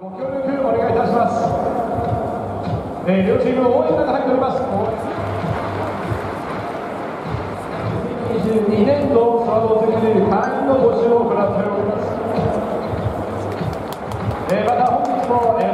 ご協力お願いいたします。えー、両チーム応援団が入っております。2022年度スワローズ会員の募集を行っております。えー、また本日も、えー、